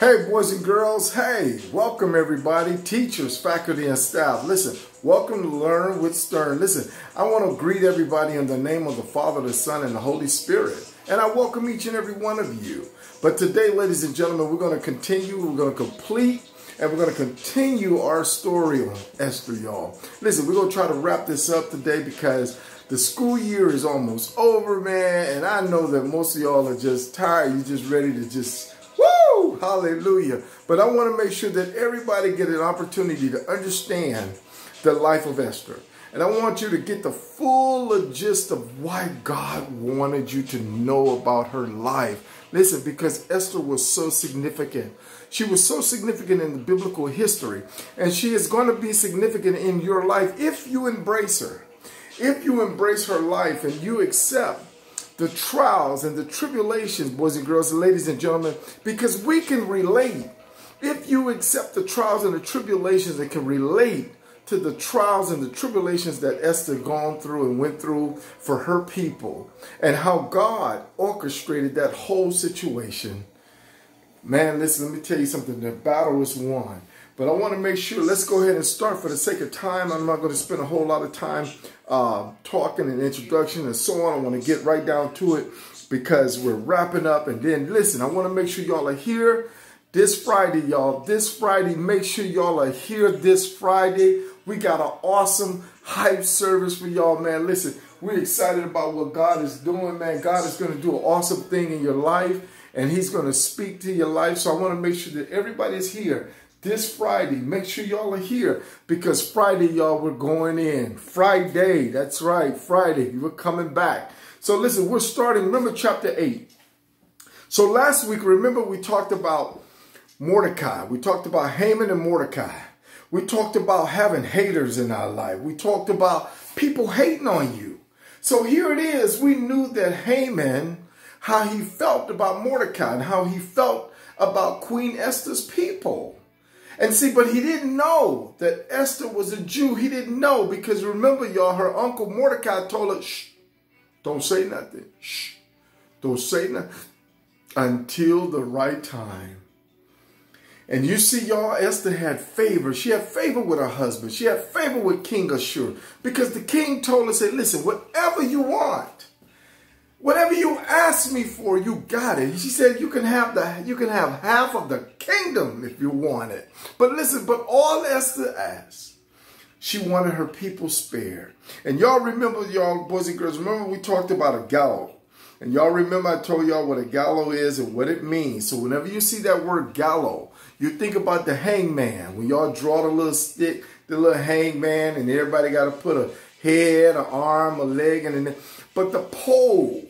Hey, boys and girls. Hey, welcome everybody, teachers, faculty, and staff. Listen, welcome to Learn with Stern. Listen, I want to greet everybody in the name of the Father, the Son, and the Holy Spirit. And I welcome each and every one of you. But today, ladies and gentlemen, we're going to continue, we're going to complete, and we're going to continue our story on Esther, y'all. Listen, we're going to try to wrap this up today because the school year is almost over, man. And I know that most of y'all are just tired. You're just ready to just! Hallelujah. But I want to make sure that everybody get an opportunity to understand the life of Esther. And I want you to get the full gist of why God wanted you to know about her life. Listen, because Esther was so significant. She was so significant in the biblical history. And she is going to be significant in your life if you embrace her. If you embrace her life and you accept the trials and the tribulations, boys and girls, and ladies and gentlemen, because we can relate. If you accept the trials and the tribulations and can relate to the trials and the tribulations that Esther gone through and went through for her people and how God orchestrated that whole situation. Man, listen, let me tell you something. The battle is won. But I want to make sure, let's go ahead and start for the sake of time. I'm not going to spend a whole lot of time uh, talking and introduction and so on. I want to get right down to it because we're wrapping up. And then listen, I want to make sure y'all are here this Friday, y'all. This Friday, make sure y'all are here this Friday. We got an awesome hype service for y'all, man. Listen, we're excited about what God is doing, man. God is going to do an awesome thing in your life and he's going to speak to your life. So I want to make sure that everybody's here this Friday. Make sure y'all are here because Friday, y'all, we're going in. Friday, that's right, Friday, we're coming back. So listen, we're starting, remember chapter 8. So last week, remember we talked about Mordecai. We talked about Haman and Mordecai. We talked about having haters in our life. We talked about people hating on you. So here it is. We knew that Haman, how he felt about Mordecai and how he felt about Queen Esther's people. And see, but he didn't know that Esther was a Jew. He didn't know because remember, y'all, her uncle Mordecai told her, shh, don't say nothing. Shh, don't say nothing until the right time. And you see, y'all, Esther had favor. She had favor with her husband. She had favor with King Ashur because the king told her, say, listen, whatever you want, Whatever you ask me for, you got it. She said you can have the you can have half of the kingdom if you want it. But listen, but all Esther asked, she wanted her people spared. And y'all remember, y'all boys and girls, remember we talked about a gallows. And y'all remember I told y'all what a gallows is and what it means. So whenever you see that word gallows, you think about the hangman. When y'all draw the little stick, the little hangman, and everybody got to put a head, an arm, a leg, and but the pole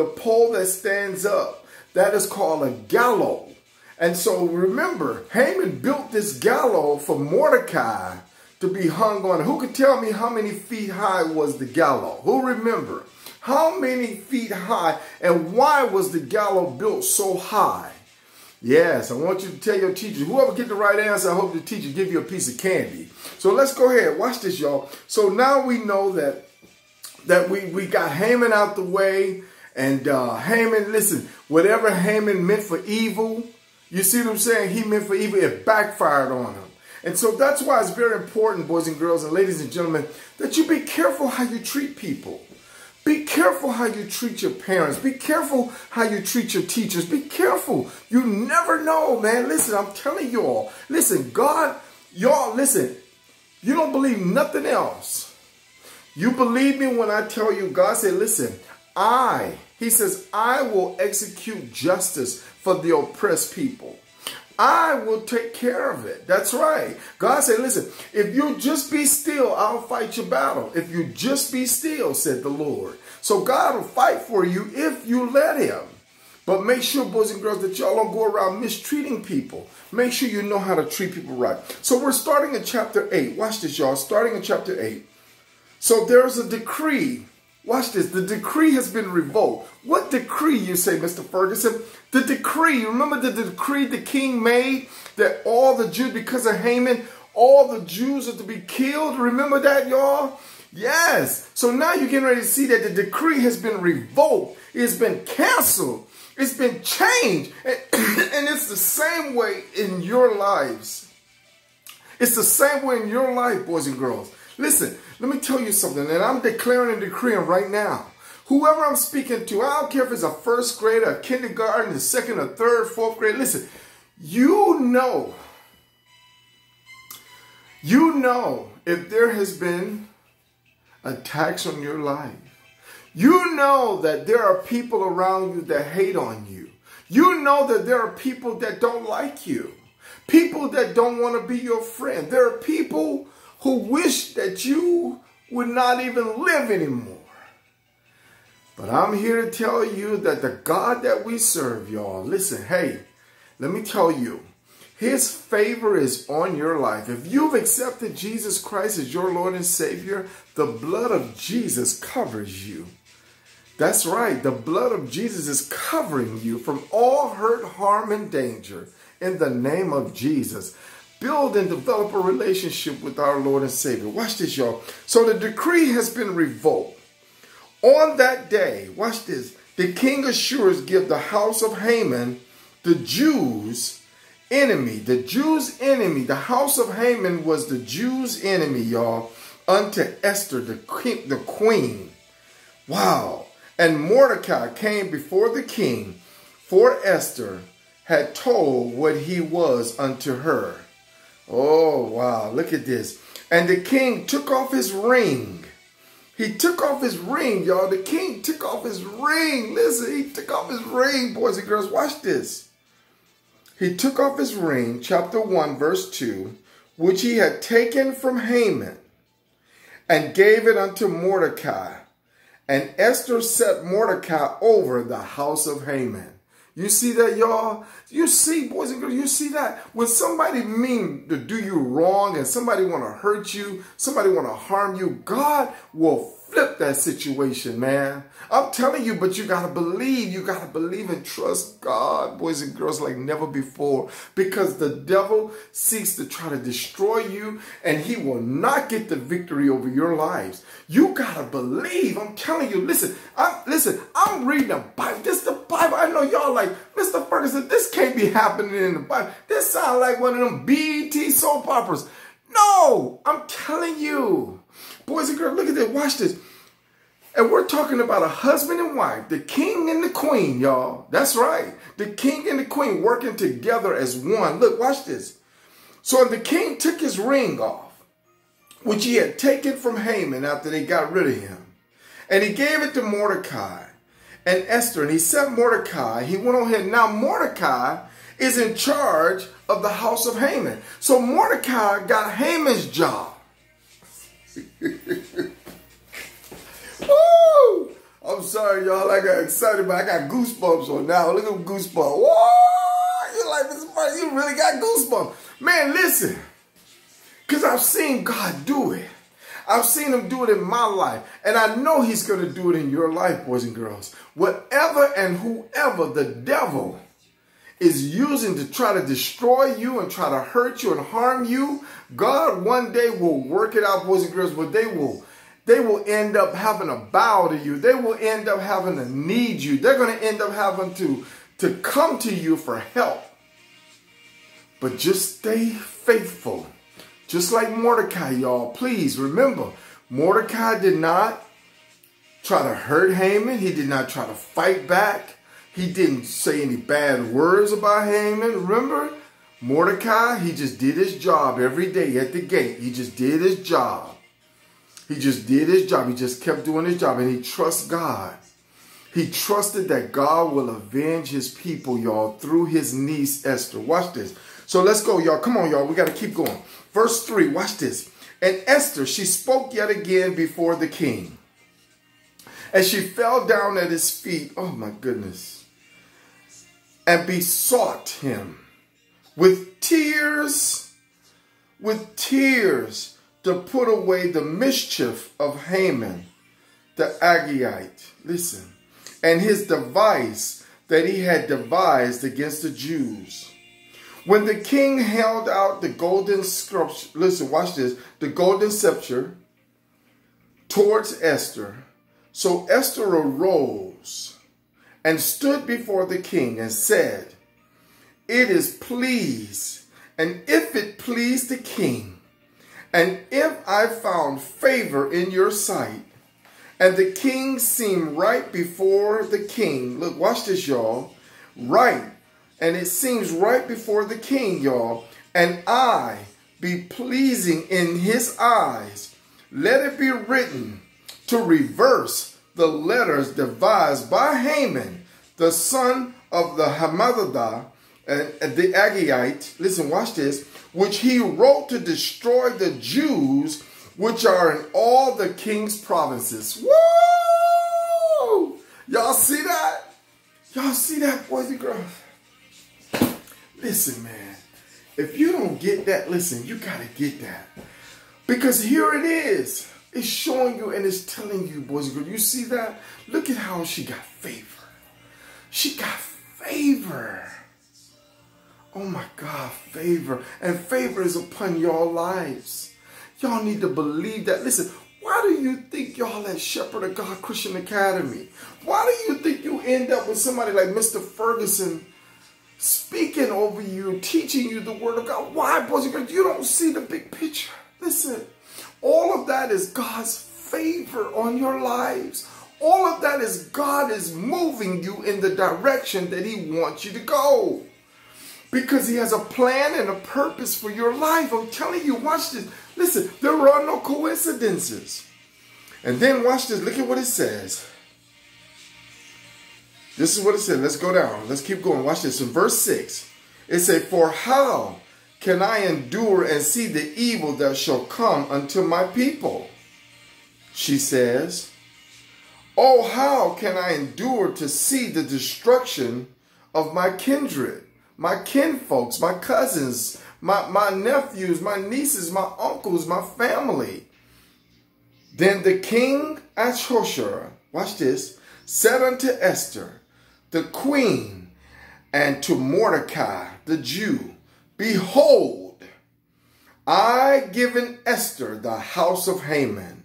the pole that stands up, that is called a gallows. And so remember, Haman built this gallows for Mordecai to be hung on. Who could tell me how many feet high was the gallows? Who remember? How many feet high and why was the gallows built so high? Yes, I want you to tell your teacher. Whoever get the right answer, I hope the teacher give you a piece of candy. So let's go ahead. Watch this, y'all. So now we know that that we, we got Haman out the way. And uh, Haman, listen, whatever Haman meant for evil, you see what I'm saying? He meant for evil, it backfired on him. And so that's why it's very important, boys and girls and ladies and gentlemen, that you be careful how you treat people. Be careful how you treat your parents. Be careful how you treat your teachers. Be careful. You never know, man. Listen, I'm telling y'all. Listen, God, y'all, listen. You don't believe nothing else. You believe me when I tell you, God said, listen, I, he says, I will execute justice for the oppressed people. I will take care of it. That's right. God said, listen, if you just be still, I'll fight your battle. If you just be still, said the Lord. So God will fight for you if you let him. But make sure, boys and girls, that y'all don't go around mistreating people. Make sure you know how to treat people right. So we're starting in chapter 8. Watch this, y'all. Starting in chapter 8. So there's a decree Watch this. The decree has been revoked. What decree, you say, Mr. Ferguson? The decree. Remember the decree the king made that all the Jews, because of Haman, all the Jews are to be killed? Remember that, y'all? Yes. So now you're getting ready to see that the decree has been revoked. It's been canceled. It's been changed. And, and it's the same way in your lives. It's the same way in your life, boys and girls. Listen, let me tell you something, and I'm declaring and decreeing right now. Whoever I'm speaking to, I don't care if it's a first grade, a kindergarten, a second, a third, fourth grade. Listen, you know, you know if there has been attacks on your life. You know that there are people around you that hate on you. You know that there are people that don't like you. People that don't want to be your friend. There are people who wish that you would not even live anymore. But I'm here to tell you that the God that we serve, y'all, listen, hey, let me tell you, his favor is on your life. If you've accepted Jesus Christ as your Lord and Savior, the blood of Jesus covers you. That's right, the blood of Jesus is covering you from all hurt, harm, and danger in the name of Jesus. Build and develop a relationship with our Lord and Savior. Watch this, y'all. So the decree has been revoked. On that day, watch this, the king assures give the house of Haman, the Jews, enemy, the Jews' enemy. The house of Haman was the Jews' enemy, y'all, unto Esther, the queen, the queen. Wow. And Mordecai came before the king, for Esther had told what he was unto her. Oh, wow. Look at this. And the king took off his ring. He took off his ring, y'all. The king took off his ring. Listen, he took off his ring, boys and girls. Watch this. He took off his ring, chapter 1, verse 2, which he had taken from Haman, and gave it unto Mordecai. And Esther set Mordecai over the house of Haman. You see that, y'all? You see, boys and girls, you see that? When somebody mean to do you wrong and somebody want to hurt you, somebody want to harm you, God will flip that situation, man. I'm telling you, but you got to believe. You got to believe and trust God, boys and girls, like never before. Because the devil seeks to try to destroy you and he will not get the victory over your lives. You got to believe. I'm telling you, listen, I'm, listen, I'm reading the Bible. This the Bible. I know y'all like, Mr. Ferguson, this can't be happening in the Bible. This sounds like one of them BET soap operas. No, I'm telling you. Boys and girls, look at this. Watch this. And we're talking about a husband and wife, the king and the queen, y'all. That's right. The king and the queen working together as one. Look, watch this. So the king took his ring off, which he had taken from Haman after they got rid of him. And he gave it to Mordecai and Esther. And he sent Mordecai. He went on ahead. Now Mordecai is in charge of the house of Haman. So Mordecai got Haman's job. Woo! I'm sorry, y'all. I got excited, but I got goosebumps on now. Look at goosebumps. Whoa! You're like, this part, you really got goosebumps. Man, listen. Because I've seen God do it. I've seen him do it in my life. And I know he's going to do it in your life, boys and girls. Whatever and whoever the devil is using to try to destroy you and try to hurt you and harm you, God one day will work it out, boys and girls, but they will they will end up having to bow to you. They will end up having to need you. They're going to end up having to, to come to you for help. But just stay faithful. Just like Mordecai, y'all. Please remember, Mordecai did not try to hurt Haman. He did not try to fight back. He didn't say any bad words about Haman. Remember, Mordecai, he just did his job every day at the gate. He just did his job. He just did his job. He just kept doing his job and he trusts God. He trusted that God will avenge his people, y'all, through his niece Esther. Watch this. So let's go, y'all. Come on, y'all. We got to keep going. Verse 3, watch this. And Esther, she spoke yet again before the king. And she fell down at his feet. Oh, my goodness. And besought him with tears, with tears to put away the mischief of Haman the Agagite. Listen. And his device that he had devised against the Jews. When the king held out the golden scepter, listen, watch this, the golden scepter towards Esther. So Esther arose and stood before the king and said, It is pleased, and if it please the king, and if I found favor in your sight, and the king seemed right before the king. Look, watch this, y'all. Right. And it seems right before the king, y'all. And I be pleasing in his eyes. Let it be written to reverse the letters devised by Haman, the son of the Hammedatha, and the Agagite. Listen, watch this. Which he wrote to destroy the Jews which are in all the king's provinces. Woo! Y'all see that? Y'all see that, boys and girls? Listen, man. If you don't get that, listen, you got to get that. Because here it is. It's showing you and it's telling you, boys and girls. You see that? Look at how she got favor. She got favor. Oh my God, favor. And favor is upon your lives. Y'all need to believe that. Listen, why do you think y'all at Shepherd of God Christian Academy? Why do you think you end up with somebody like Mr. Ferguson speaking over you, teaching you the word of God? Why, boys and girls? You don't see the big picture. Listen, all of that is God's favor on your lives. All of that is God is moving you in the direction that he wants you to go. Because he has a plan and a purpose for your life. I'm telling you, watch this. Listen, there are no coincidences. And then watch this. Look at what it says. This is what it says. Let's go down. Let's keep going. Watch this. In verse 6, it says, For how can I endure and see the evil that shall come unto my people? She says, Oh, how can I endure to see the destruction of my kindred? my kinfolks, my cousins, my, my nephews, my nieces, my uncles, my family. Then the king Ahasuerus, watch this, said unto Esther, the queen, and to Mordecai, the Jew, Behold, I given Esther the house of Haman,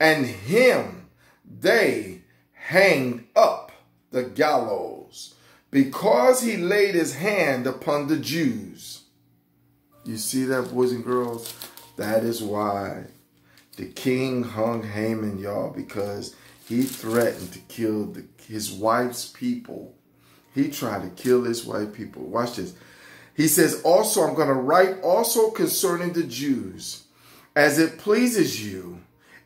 and him they hanged up the gallows because he laid his hand upon the Jews. You see that, boys and girls? That is why the king hung Haman, y'all, because he threatened to kill the, his wife's people. He tried to kill his white people. Watch this. He says, also, I'm going to write also concerning the Jews, as it pleases you,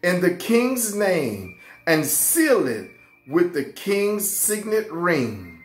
in the king's name, and seal it with the king's signet ring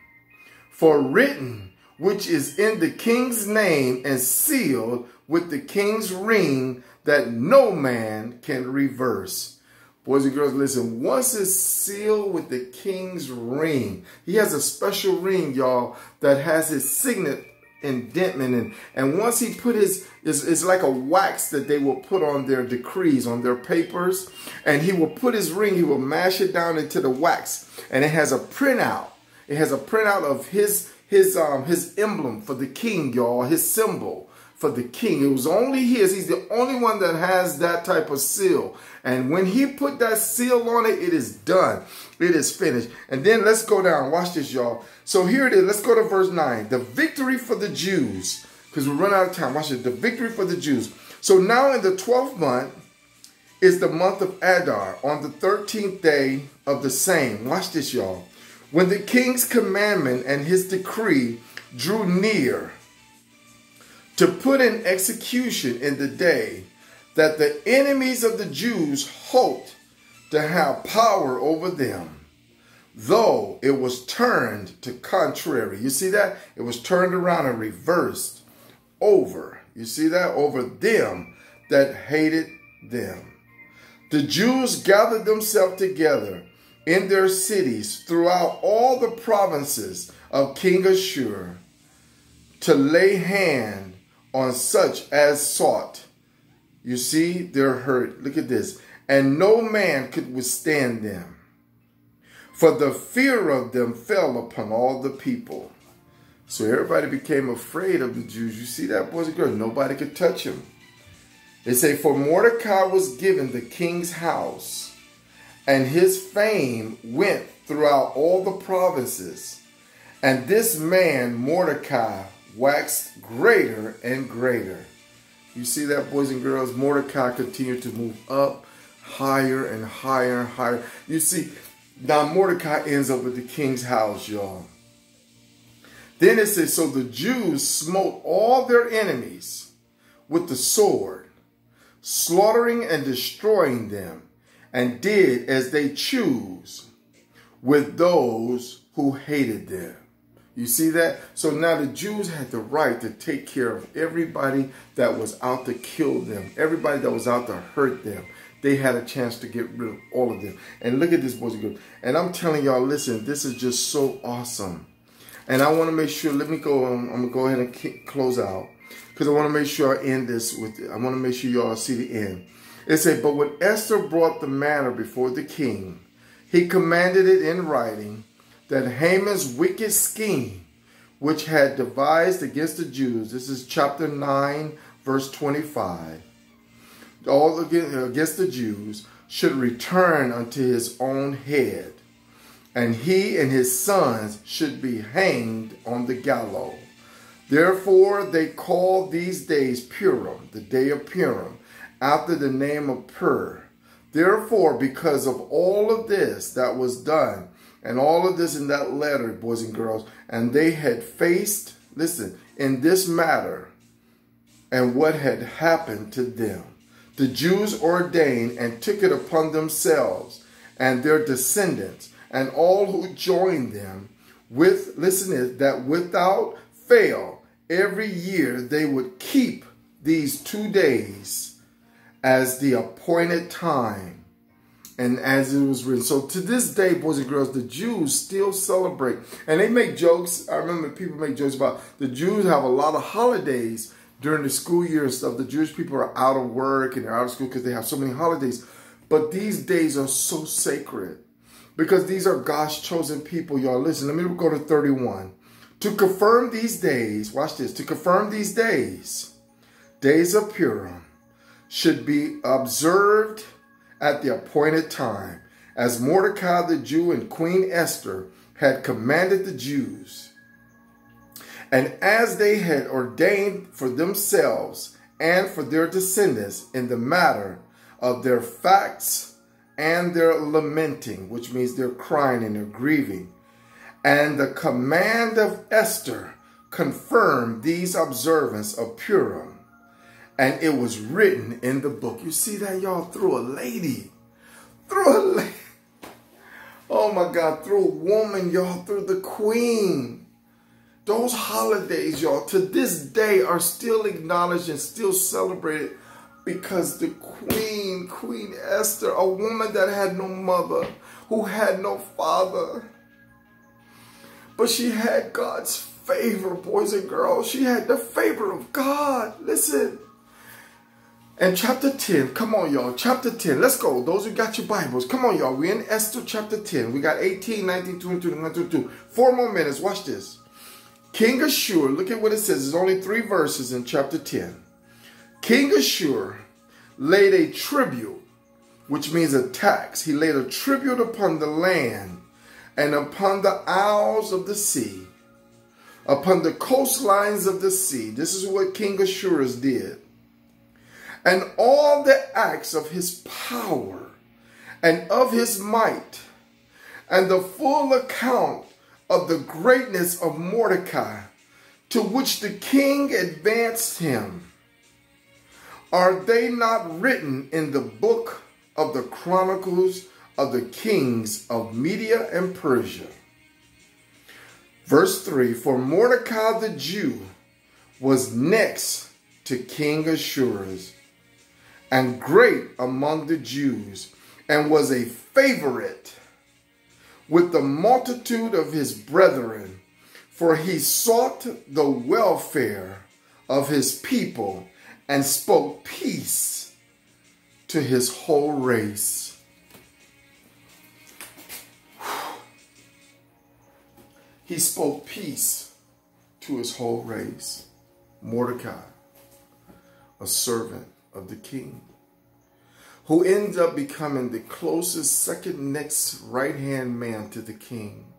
for written, which is in the king's name and sealed with the king's ring that no man can reverse. Boys and girls, listen, once it's sealed with the king's ring, he has a special ring, y'all, that has his signet indentment and and once he put his it's, it's like a wax that they will put on their decrees on their papers and he will put his ring he will mash it down into the wax and it has a printout it has a printout of his his um his emblem for the king, y'all, his symbol for the king. It was only his. He's the only one that has that type of seal. And when he put that seal on it, it is done. It is finished. And then let's go down. Watch this, y'all. So here it is. Let's go to verse 9. The victory for the Jews. Because we run out of time. Watch it. The victory for the Jews. So now in the 12th month is the month of Adar on the 13th day of the same. Watch this, y'all. When the king's commandment and his decree drew near to put in execution in the day that the enemies of the Jews hoped to have power over them, though it was turned to contrary. You see that? It was turned around and reversed over. You see that? Over them that hated them. The Jews gathered themselves together in their cities throughout all the provinces of King Ashur to lay hand on such as sought. You see, they're hurt. Look at this. And no man could withstand them. For the fear of them fell upon all the people. So everybody became afraid of the Jews. You see that, boys and girls? Nobody could touch him. They say, For Mordecai was given the king's house and his fame went throughout all the provinces. And this man, Mordecai, waxed greater and greater. You see that, boys and girls? Mordecai continued to move up higher and higher and higher. You see, now Mordecai ends up with the king's house, y'all. Then it says, So the Jews smote all their enemies with the sword, slaughtering and destroying them, and did as they choose with those who hated them. You see that? So now the Jews had the right to take care of everybody that was out to kill them, everybody that was out to hurt them. They had a chance to get rid of all of them. And look at this, boys and girls. And I'm telling y'all, listen, this is just so awesome. And I want to make sure, let me go, um, I'm going to go ahead and close out. Because I want to make sure I end this with, I want to make sure y'all see the end. It said, But when Esther brought the matter before the king, he commanded it in writing that Haman's wicked scheme, which had devised against the Jews, this is chapter 9, verse 25, all against the Jews, should return unto his own head, and he and his sons should be hanged on the gallows. Therefore they call these days Purim, the day of Purim, after the name of Pur. Therefore, because of all of this that was done, and all of this in that letter, boys and girls, and they had faced, listen, in this matter and what had happened to them. The Jews ordained and took it upon themselves and their descendants and all who joined them with, listen that without fail, every year they would keep these two days as the appointed time and as it was written. So to this day, boys and girls, the Jews still celebrate. And they make jokes. I remember people make jokes about the Jews have a lot of holidays during the school year and stuff. The Jewish people are out of work and they're out of school because they have so many holidays. But these days are so sacred because these are God's chosen people. Y'all listen, let me go to 31. To confirm these days, watch this, to confirm these days, days of Purim, should be observed at the appointed time, as Mordecai the Jew and Queen Esther had commanded the Jews, and as they had ordained for themselves and for their descendants in the matter of their facts and their lamenting, which means their crying and their grieving. And the command of Esther confirmed these observance of Purim and it was written in the book. You see that, y'all? Through a lady. Through a lady. Oh my God, through a woman, y'all, through the queen. Those holidays, y'all, to this day are still acknowledged and still celebrated because the queen, Queen Esther, a woman that had no mother, who had no father, but she had God's favor, boys and girls. She had the favor of God. Listen. And chapter 10, come on, y'all. Chapter 10, let's go. Those who got your Bibles, come on, y'all. We're in Esther chapter 10. We got 18, 19, 22, 22. Four more minutes. Watch this. King Ashur, look at what it says. There's only three verses in chapter 10. King Ashur laid a tribute, which means a tax. He laid a tribute upon the land and upon the isles of the sea, upon the coastlines of the sea. This is what King Ashurus did and all the acts of his power and of his might, and the full account of the greatness of Mordecai, to which the king advanced him. Are they not written in the book of the Chronicles of the kings of Media and Persia? Verse 3 For Mordecai the Jew was next to King Ashurus and great among the Jews, and was a favorite with the multitude of his brethren, for he sought the welfare of his people and spoke peace to his whole race. He spoke peace to his whole race. Mordecai, a servant of the king, who ends up becoming the closest second next right hand man to the king.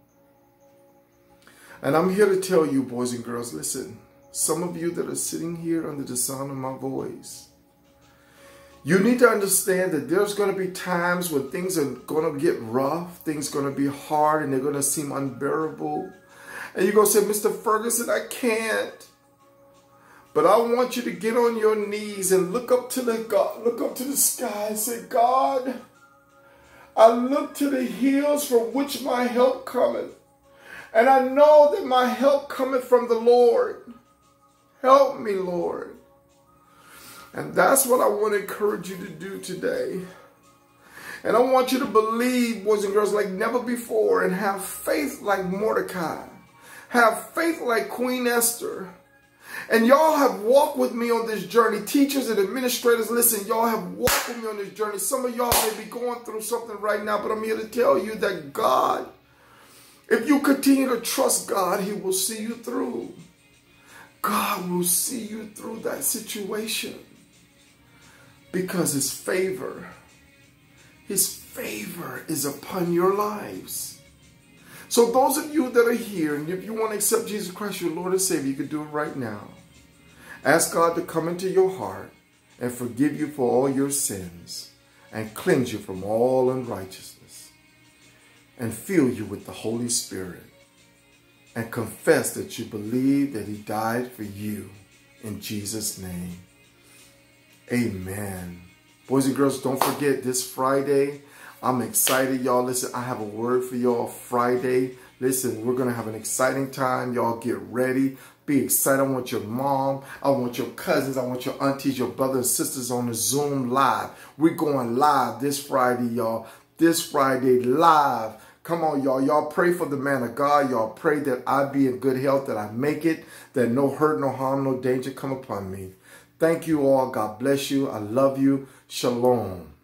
And I'm here to tell you, boys and girls, listen, some of you that are sitting here under the sound of my voice, you need to understand that there's going to be times when things are going to get rough, things are going to be hard, and they're going to seem unbearable. And you're going to say, Mr. Ferguson, I can't. But I want you to get on your knees and look up to the God, look up to the sky and say, God, I look to the hills from which my help cometh. And I know that my help cometh from the Lord. Help me, Lord. And that's what I want to encourage you to do today. And I want you to believe, boys and girls, like never before and have faith like Mordecai. Have faith like Queen Esther. And y'all have walked with me on this journey. Teachers and administrators, listen, y'all have walked with me on this journey. Some of y'all may be going through something right now, but I'm here to tell you that God, if you continue to trust God, He will see you through. God will see you through that situation because His favor, His favor is upon your lives. So those of you that are here, and if you want to accept Jesus Christ, your Lord and Savior, you can do it right now. Ask God to come into your heart and forgive you for all your sins and cleanse you from all unrighteousness and fill you with the Holy Spirit and confess that you believe that he died for you in Jesus' name. Amen. Boys and girls, don't forget this Friday. I'm excited, y'all. Listen, I have a word for y'all Friday. Listen, we're going to have an exciting time. Y'all get ready. Be excited. I want your mom. I want your cousins. I want your aunties, your brothers and sisters on the Zoom live. We're going live this Friday, y'all. This Friday live. Come on, y'all. Y'all pray for the man of God. Y'all pray that I be in good health, that I make it, that no hurt, no harm, no danger come upon me. Thank you all. God bless you. I love you. Shalom.